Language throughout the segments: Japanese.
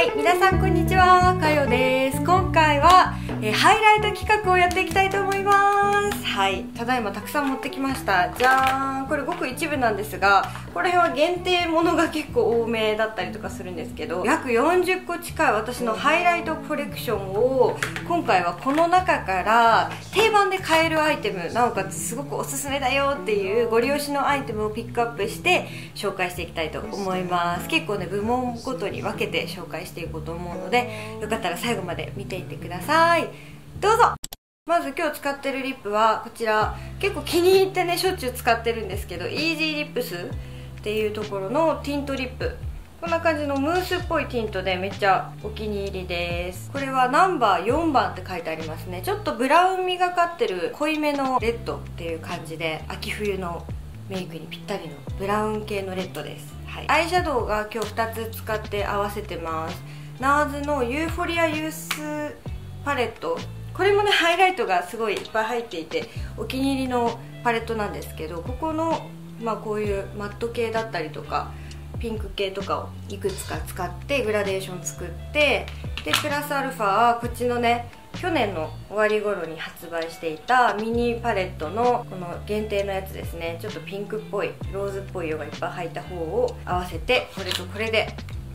はい皆さんこんにちは。かよです。今回は、えー、ハイライト企画をやっていきたいと思います。はい。ただいまたくさん持ってきました。じゃーん。これごく一部なんですがこの辺は限定ものが結構多めだったりとかするんですけど約40個近い私のハイライトコレクションを今回はこの中から定番で買えるアイテムなおかつすごくおすすめだよっていうご利用しのアイテムをピックアップして紹介していきたいと思います。結構ね部門ごとに分けて紹介していこうと思うのでよかったら最後まで見ていってくださいどうぞ。まず今日使ってるリップはこちら。結構気に入ってねしょっちゅう使ってるんですけどイージーリップスっていうところのティントリップ。こんな感じのムースっぽいティントでめっちゃお気に入りです。これはナンバー4番って書いてありますね。ちょっとブラウンみがかってる濃いめのレッドっていう感じで秋冬のメイクにぴったりのブラウン系のレッドです。はい、アイシャドウが今日2つ使って合わせてます。ナーズのユーフォリアユースパレットこれもねハイライトがすごいいっぱい入っていてお気に入りのパレットなんですけどここの、まあ、こういうマット系だったりとかピンク系とかをいくつか使ってグラデーション作ってでプラスアルファはこっちのね去年の終わり頃に発売していたミニパレットのこの限定のやつですね。ちょっとピンクっぽいローズっぽい色がいっぱい入った方を合わせてこれとこれで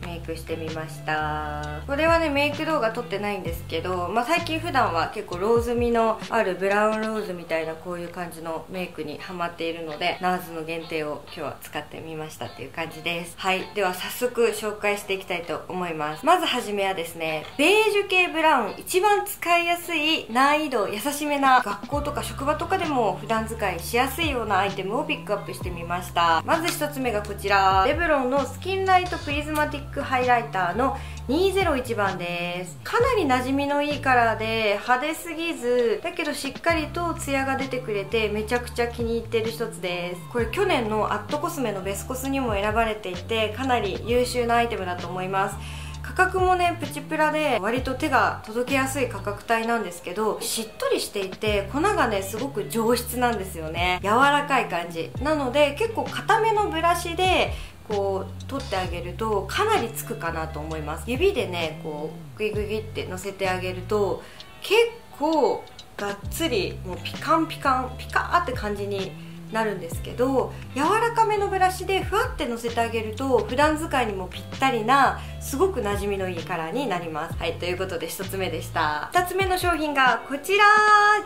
メイクしてみました。これはねメイク動画撮ってないんですけど、まあ、最近普段は結構ローズ味のあるブラウンローズみたいなこういう感じのメイクにハマっているのでナーズの限定を今日は使ってみましたっていう感じです。はい。では早速紹介していきたいと思います。まずはじめはですねベージュ系ブラウン一番使いやすい難易度優しめな学校とか職場とかでも普段使いしやすいようなアイテムをピックアップしてみました。まず1つ目がこちら。レブロンのスキンライトプリズマティッククハイライターの201番です。かなり馴染みのいいカラーで派手すぎずだけどしっかりとツヤが出てくれてめちゃくちゃ気に入ってる一つです。これ去年のアットコスメのベスコスにも選ばれていてかなり優秀なアイテムだと思います。価格もねプチプラで割と手が届けやすい価格帯なんですけどしっとりしていて粉がねすごく上質なんですよね。柔らかい感じ。なので結構硬めのブラシでこう取ってあげるとかなりつくかなと思います。指でねこうグイグイって乗せてあげると結構がっつりもうピカンピカンピカーって感じになるんですけど柔らかめのブラシでふわってのせてあげると普段使いにもぴったりなすごく馴染みのいいカラーになります。はいということで1つ目でした。2つ目の商品がこちら。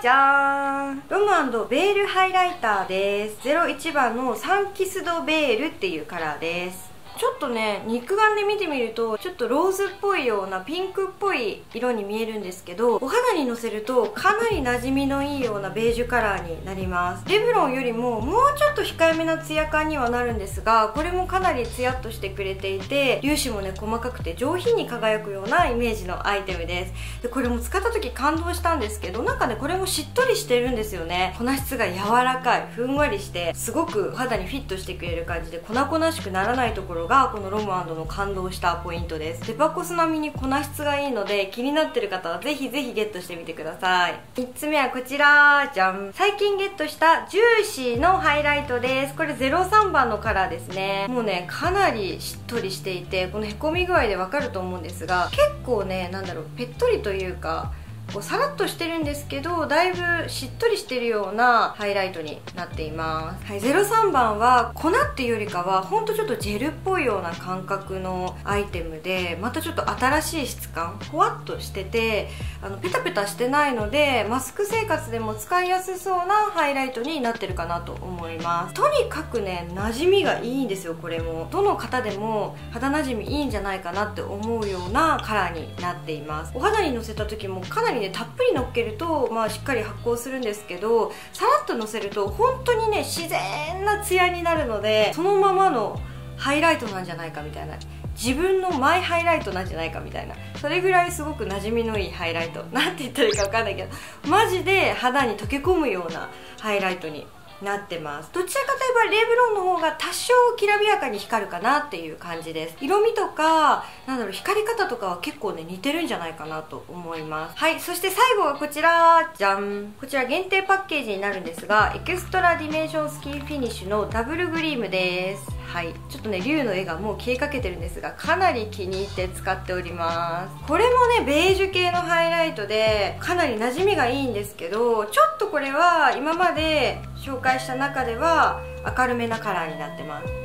じゃーん。ロムベールハイライターです。01番のサンキスドベールっていうカラーです。ちょっとね肉眼で見てみるとちょっとローズっぽいようなピンクっぽい色に見えるんですけどお肌にのせるとかなり馴染みのいいようなベージュカラーになります。レブロンよりももうちょっと控えめなツヤ感にはなるんですがこれもかなりツヤっとしてくれていて粒子もね細かくて上品に輝くようなイメージのアイテムです。でこれも使った時感動したんですけどなんかねこれもしっとりしてるんですよね。粉質が柔らかいふんわりしてすごくお肌にフィットしてくれる感じで粉々しくならないところがこのロムの感動したポイントです。デパコス並みに粉質がいいので気になってる方はぜひぜひゲットしてみてください。3つ目はこちら。じゃん。最近ゲットしたジューシーのハイライトです。これ03番のカラーですね。もうねかなりしっとりしていてこのへこみ具合でわかると思うんですが結構ねなんだろうぺっとりというかこうさらっとしてるんですけどだいぶしっとりしてるようなハイライトになっています、はい、03番は粉っていうよりかはほんとちょっとジェルっぽいような感覚のアイテムでまたちょっと新しい質感ほわっとしててあのペタペタしてないのでマスク生活でも使いやすそうなハイライトになってるかなと思います。とにかくね馴染みがいいんですよこれも。どの方でも肌なじみいいんじゃないかなって思うようなカラーになっています。お肌にのせた時もかなりねたっぷりのっけると、まあ、しっかり発酵するんですけどさらっとのせると本当にね自然なツヤになるのでそのままのハイライトなんじゃないかみたいな。自分のマイハイライトなんじゃないかみたいな。それぐらいすごく馴染みのいいハイライト。なんて言ったらいいか分かんないけどマジで肌に溶け込むようなハイライトになってます。どちらかといえばレブロンの方が多少きらびやかに光るかなっていう感じです。色味とかなんだろう光り方とかは結構ね似てるんじゃないかなと思います。はいそして最後はこちら。じゃん。こちら限定パッケージになるんですがエクストラディメンションスキンフィニッシュのダブルグリームです。はい。ちょっとね竜の絵がもう消えかけてるんですがかなり気に入って使っております。これもねベージュ系のハイライトでかなり馴染みがいいんですけどちょっとこれは今まで紹介した中では明るめなカラーになってます。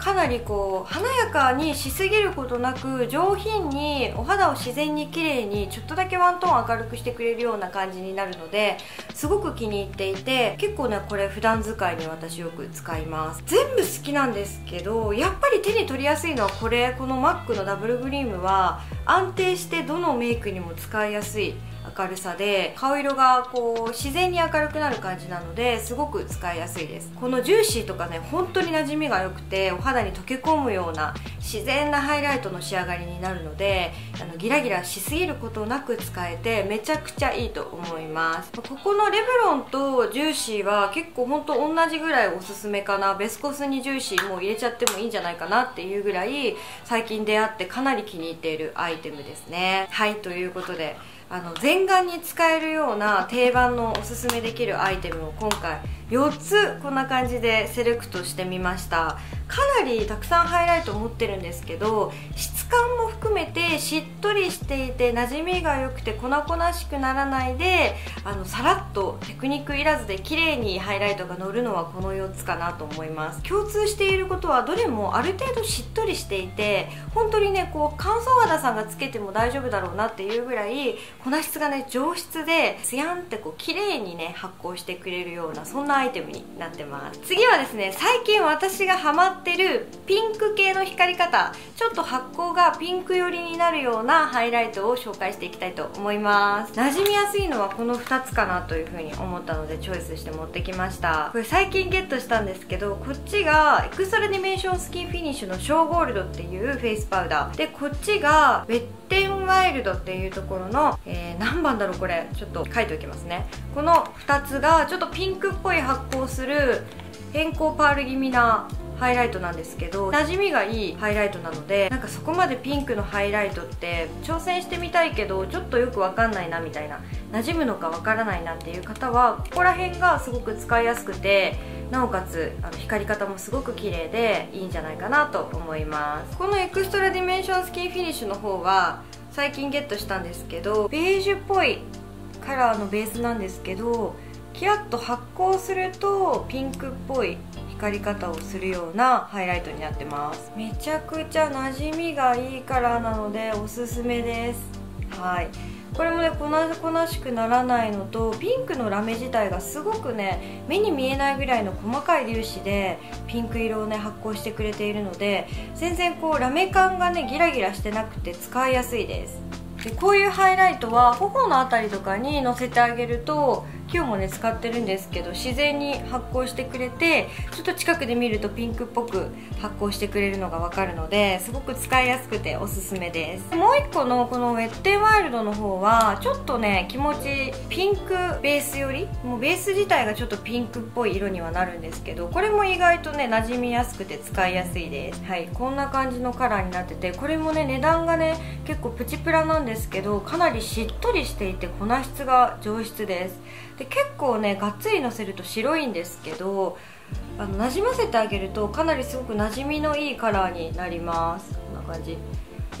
かなりこう華やかにしすぎることなく上品にお肌を自然に綺麗にちょっとだけワントーン明るくしてくれるような感じになるのですごく気に入っていて結構ねこれ普段使いに私よく使います。全部好きなんですけどやっぱり手に取りやすいのはこれこのマックのダブルグリームは安定してどのメイクにも使いやすい明るさで顔色がこう自然に明るくなる感じなのですごく使いやすいです。このジューシーとかね本当に馴染みが良くてお肌に溶け込むような自然なハイライトの仕上がりになるのであのギラギラしすぎることなく使えてめちゃくちゃいいと思います。ここのレブロンとジューシーは結構本当同じぐらいおすすめかな。ベスコスにジューシーもう入れちゃってもいいんじゃないかなっていうぐらい最近出会ってかなり気に入っているアイテムですね。はいということであの全顔に使えるような定番のおすすめできるアイテムを今回4つこんな感じでセレクトしてみました。かなりたくさんハイライト持ってるんですけど質感も含めてしっとりしていて馴染みが良くて粉々しくならないであのさらっとテクニックいらずで綺麗にハイライトが乗るのはこの4つかなと思います。共通していることはどれもある程度しっとりしていて本当にねこう乾燥肌さんがつけても大丈夫だろうなっていうぐらい粉質がね上質でツヤンってこう綺麗にね発光してくれるようなそんなアイテムになってます。次はですね最近私がハマってるピンク系の光り方。ちょっと発光がピンク寄りになるようなハイライトを紹介していきたいと思います。馴染みやすいのはこの2つかなというふうに思ったのでチョイスして持ってきました。これ最近ゲットしたんですけどこっちがエクストラディメンションスキンフィニッシュのショーゴールドっていうフェイスパウダー。でこっちがウェッテワイルドっていうところの、えー、何番だろうこれ。ちょっと書いておきますね。この2つがちょっとピンクっぽい発光する偏光パール気味なハイライトなんですけど馴染みがいいハイライトなのでなんかそこまでピンクのハイライトって挑戦してみたいけどちょっとよくわかんないなみたいな馴染むのかわからないなっていう方はここら辺がすごく使いやすくてなおかつあの光り方もすごく綺麗でいいんじゃないかなと思います。このエクストラディメンションスキンフィニッシュの方は最近ゲットしたんですけどベージュっぽいカラーのベースなんですけどキラッと発光するとピンクっぽい光り方をするようなハイライトになってます。めちゃくちゃ馴染みがいいカラーなのでおすすめです。はい。これもね粉々しくならないのとピンクのラメ自体がすごくね目に見えないぐらいの細かい粒子でピンク色をね発酵してくれているので全然こうラメ感がねギラギラしてなくて使いやすいです。でこういうハイライトは頬の辺りとかにのせてあげると今日もね使ってるんですけど自然に発光してくれてちょっと近くで見るとピンクっぽく発光してくれるのが分かるのですごく使いやすくておすすめです。もう1個のこのウェッテンワイルドの方はちょっとね気持ちピンクベースより？もうベース自体がちょっとピンクっぽい色にはなるんですけどこれも意外とね馴染みやすくて使いやすいです。はいこんな感じのカラーになっててこれもね値段がね結構プチプラなんですけどかなりしっとりしていて粉質が上質です。で結構ねがっつりのせると白いんですけどあのなじませてあげるとかなりすごく馴染みのいいカラーになります。こんな感じ。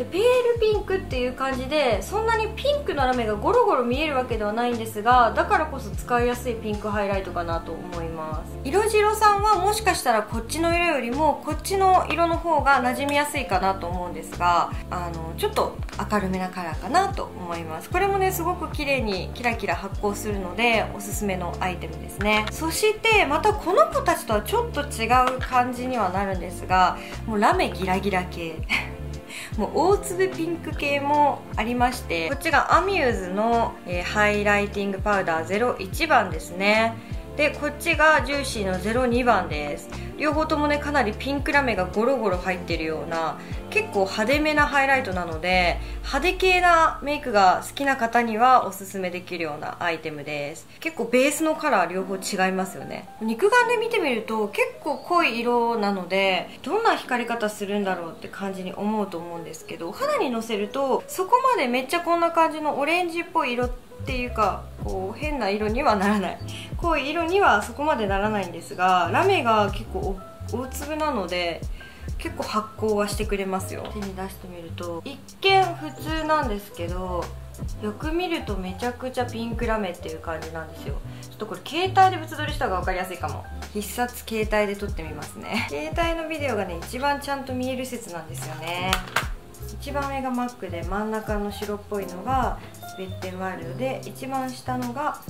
でペールピンクっていう感じでそんなにピンクのラメがゴロゴロ見えるわけではないんですがだからこそ使いやすいピンクハイライトかなと思います。色白さんはもしかしたらこっちの色よりもこっちの色の方が馴染みやすいかなと思うんですがあのちょっと明るめなカラーかなと思います。これもねすごく綺麗にキラキラ発光するのでおすすめのアイテムですね。そしてまたこの子たちとはちょっと違う感じにはなるんですがもうラメギラギラ系。もう大粒ピンク系もありましてこっちがアミューズの、えー、ハイライティングパウダー01番ですね。でこっちがジューシーの02番です。両方ともねかなりピンクラメがゴロゴロ入ってるような結構派手めなハイライトなので派手系なメイクが好きな方にはおすすめできるようなアイテムです。結構ベースのカラー両方違いますよね。肉眼で見てみると結構濃い色なのでどんな光り方するんだろうって感じに思うと思うんですけどお肌にのせるとそこまでめっちゃこんな感じのオレンジっぽい色っていうかこう変な色にはならない。濃い色にはそこまでならないんですがラメが結構大粒なので結構発光はしてくれますよ。手に出してみると。一見普通なんですけどよく見るとめちゃくちゃピンクラメっていう感じなんですよ。ちょっとこれ携帯で物撮りした方が分かりやすいかも。必殺携帯で撮ってみますね。携帯のビデオがね一番ちゃんと見える説なんですよね一番上がマックで真ん中の白っぽいのがベッテンワールドで一番下のが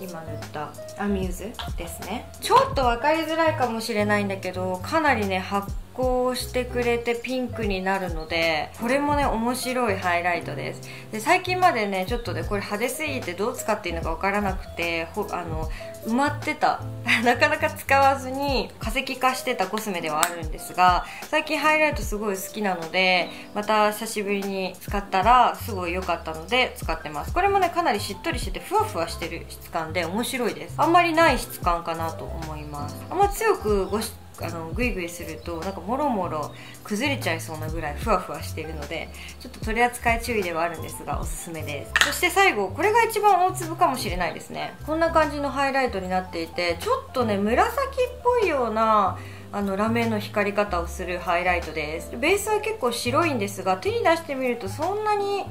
今塗ったアミューズ？ですね。ちょっと分かりづらいかもしれないんだけどかなりね発光してくれてピンクになるのでこれもね面白いハイライトです。で最近までねちょっとねこれ派手すぎてどう使っていいのか分からなくてほあの埋まってた。なかなか使わずに化石化してたコスメではあるんですが最近ハイライトすごい好きなのでまた久しぶりに使ったらすごい良かったので使ってます。これもねかなりしっとりしててふわふわしてる質感で面白いです。あんまりない質感かなと思います。あんま強くごあのグイグイするとなんかもろもろ崩れちゃいそうなぐらいふわふわしているのでちょっと取り扱い注意ではあるんですがおすすめです。そして最後これが一番大粒かもしれないですね。こんな感じのハイライトになっていてちょっとね紫っぽいようなあのラメの光り方をするハイライトです。ベースは結構白いんですが手に出してみるとそんなに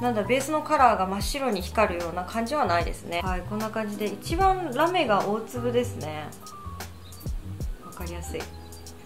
なんだベースのカラーが真っ白に光るような感じはないですね。はいこんな感じで一番ラメが大粒ですね。かりやすい。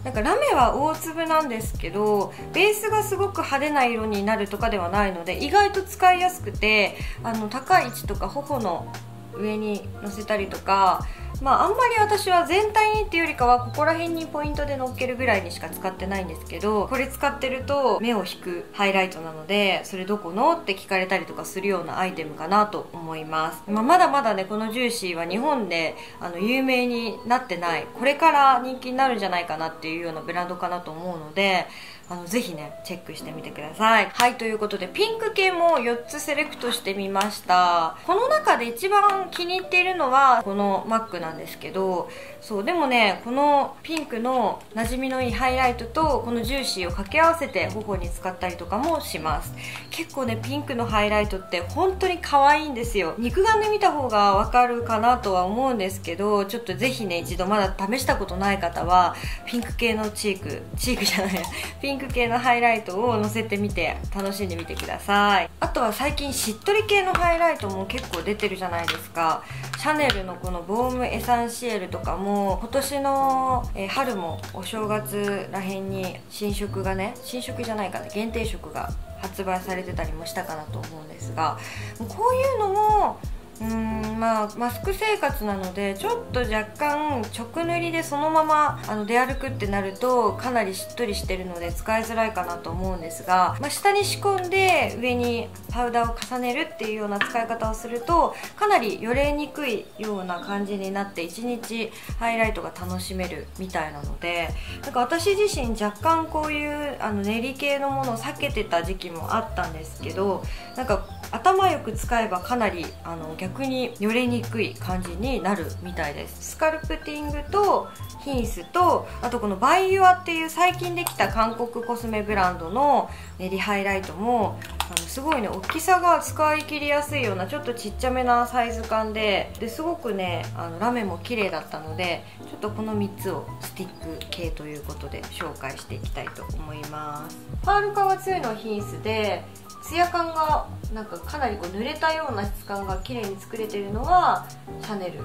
なんかラメは大粒なんですけどベースがすごく派手な色になるとかではないので意外と使いやすくてあの高い位置とか頬の上にのせたりとかまああんまり私は全体にっていうよりかはここら辺にポイントで乗っけるぐらいにしか使ってないんですけどこれ使ってると目を引くハイライトなのでそれどこのって聞かれたりとかするようなアイテムかなと思います、まあ、まだまだねこのジューシーは日本であの有名になってないこれから人気になるんじゃないかなっていうようなブランドかなと思うのであのぜひねチェックしてみてください。はいということでピンク系も4つセレクトしてみました。この中で一番気に入っているのはこのマックなんですけどそうでもねこのピンクの馴染みのいいハイライトとこのジューシーを掛け合わせて頬に使ったりとかもします。結構ねピンクのハイライトって本当に可愛いんですよ。肉眼で見た方がわかるかなとは思うんですけどちょっとぜひね一度まだ試したことない方はピンク系のチークチークじゃないピンクク系のハイライトをのせてみて楽しんでみてください。あとは最近しっとり系のハイライトも結構出てるじゃないですか。シャネルのこのボームエサンシエルとかも今年の、え春もお正月らへんに新色がね新色じゃないかな限定色が発売されてたりもしたかなと思うんですがこういうのもうんまあマスク生活なのでちょっと若干直塗りでそのままあの出歩くってなるとかなりしっとりしてるので使いづらいかなと思うんですが、まあ、下に仕込んで上にパウダーを重ねるっていうような使い方をするとかなりよれにくいような感じになって1日ハイライトが楽しめるみたいなのでなんか私自身若干こういうあの練り系のものを避けてた時期もあったんですけどなんか頭よく使えばかなりあの逆によれにくい感じになるみたいです。スカルプティングとヒンスとあとこのバイユアっていう最近できた韓国コスメブランドの練りハイライトもあのすごいね大きさが使い切りやすいようなちょっとちっちゃめなサイズ感でですごくねあのラメも綺麗だったのでちょっとこの3つをスティック系ということで紹介していきたいと思います。パール化が強いのはヒンスでツヤ感がなんかかなりこう濡れたような質感が綺麗に作れてるのがシャネル。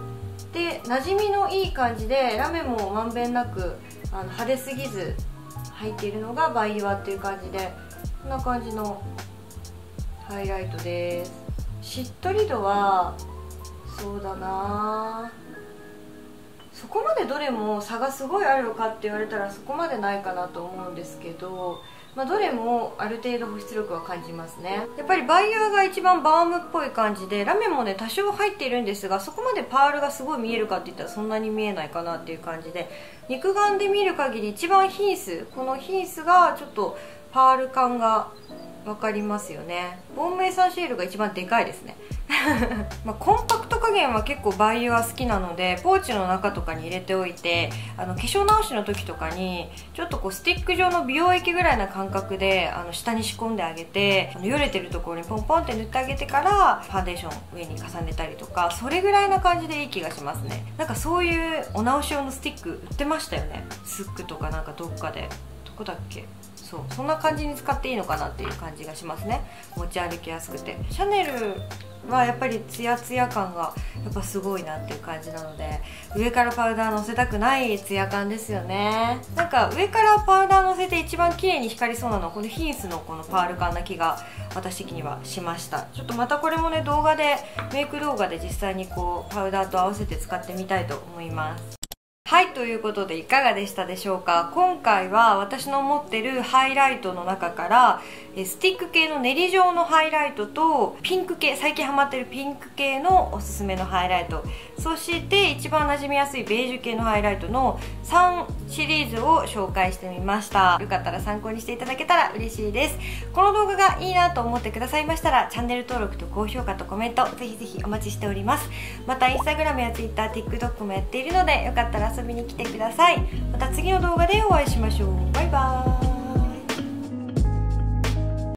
で馴染みのいい感じでラメもまんべんなくあの派手すぎず入っているのがバイワっていう感じでこんな感じのハイライトです。しっとり度はそうだな。そこまでどれも差がすごいあるのかって言われたらそこまでないかなと思うんですけどまあ、どれもある程度保湿力は感じますね。やっぱりバイヤーが一番バームっぽい感じでラメもね多少入っているんですがそこまでパールがすごい見えるかって言ったらそんなに見えないかなっていう感じで肉眼で見る限り一番ヒンスこのヒンスがちょっとパール感が分かりますよね。ボンメイサンシールが一番でかいですね。まあコンパクト加減は結構バイは好きなのでポーチの中とかに入れておいてあの化粧直しの時とかにちょっとこうスティック状の美容液ぐらいな感覚であの下に仕込んであげてあのよれてるところにポンポンって塗ってあげてからファンデーション上に重ねたりとかそれぐらいな感じでいい気がしますね。なんかそういうお直し用のスティック売ってましたよね。スックとかなんかどっかで。どこだっけ？そう。そんな感じに使っていいのかなっていう感じがしますね。持ち歩きやすくて。シャネルはやっぱりツヤツヤ感がやっぱすごいなっていう感じなので上からパウダーのせたくないツヤ感ですよね。なんか上からパウダーのせて一番綺麗に光りそうなのはこのヒンスのこのパール感な気が私的にはしました。ちょっとまたこれもね動画でメイク動画で実際にこうパウダーと合わせて使ってみたいと思います。はいということでいかがでしたでしょうか？今回は私の持ってるハイライトの中からスティック系の練り状のハイライトとピンク系最近ハマってるピンク系のおすすめのハイライト。そして一番馴染みやすいベージュ系のハイライトの3シリーズを紹介してみました。よかったら参考にしていただけたら嬉しいです。この動画がいいなと思ってくださいましたらチャンネル登録と高評価とコメントぜひぜひお待ちしております。またインスタグラムや TwitterTikTok もやっているのでよかったら遊びに来てください。また次の動画でお会いしましょう。バイバーイ。